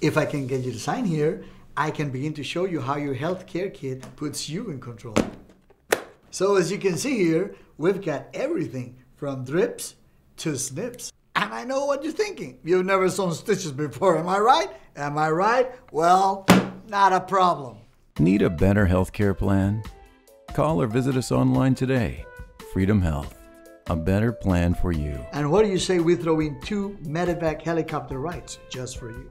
If I can get you to sign here, I can begin to show you how your healthcare kit puts you in control. So as you can see here, we've got everything from drips to snips. And I know what you're thinking. You've never sewn stitches before, am I right? Am I right? Well, not a problem. Need a better healthcare plan? Call or visit us online today. Freedom Health, a better plan for you. And what do you say we throw in two medevac helicopter rides just for you?